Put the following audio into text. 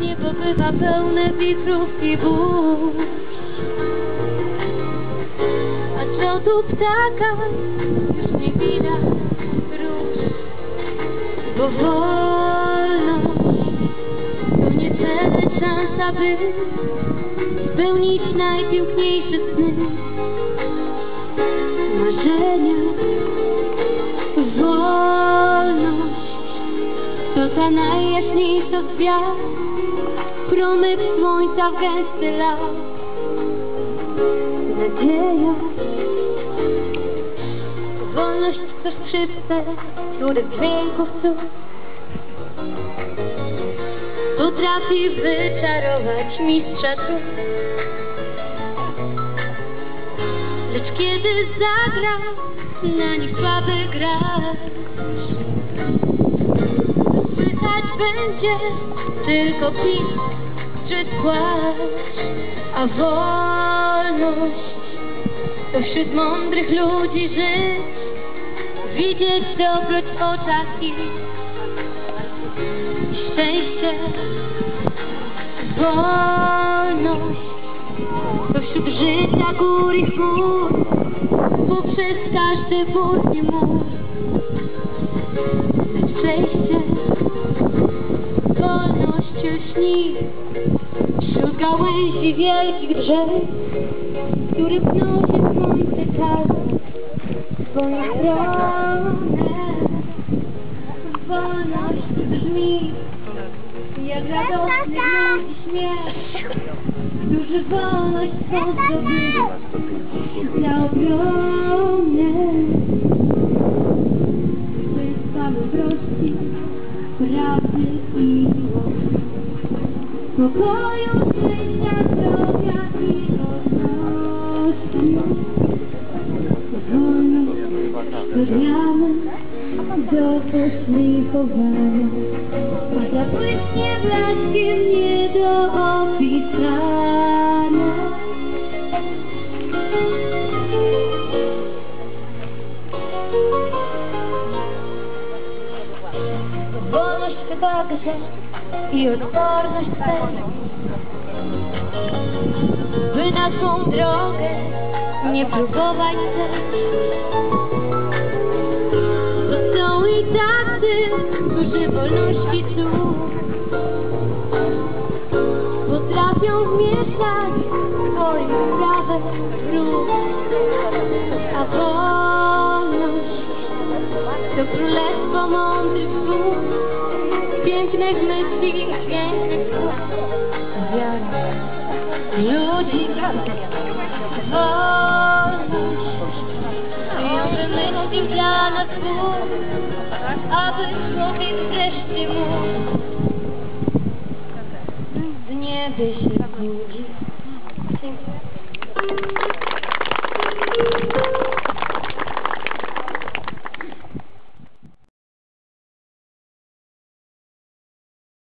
Niebo bywa pełne witrów i burz. A co tu ptaka już nie widać róż Bo wolność to niecenne szansa by Spełnić najpiękniejsze sny. Marzenia Wolność to ta najjaśniejsza gwiazd Promyk słońca w gęsty las Nadzieja Wolność to skrzypce Których dźwięków cud. Potrafi wyczarować mistrza cud Lecz kiedy zagra na nich słaby gracz. Słychać będzie tylko pisk czy płacz A wolność to wśród mądrych ludzi żyć Widzieć dobroć w oczach i Szczęście. Wolność to wśród życia gór i chmur Poprzez każdy burki mur gałęzi wielkich drzew Który pną się słońce czarne. W swoją stronę Wolność brzmi Jak radosny ludzi śmiech Którzy wolność chcą zdobyć Za obronę Pokoju, życia, zdrowia i godności. Wolność do poszlifowania A zabłyśnie blaskiem nie do opisania. Wolność to także i odporność też By na swą drogę nie próbować też Bo są i tacy, którzy wolności cud Potrafią wmieszać swoją sprawę w ruch A wolność to królestwo mądrych słów Pięknych myśli, pięknych słów Wiara ludzi Wolność Ją wymyślił dla nas Bóg Aby człowiek wreszcie mógł W niebie się znudzić Dziękuję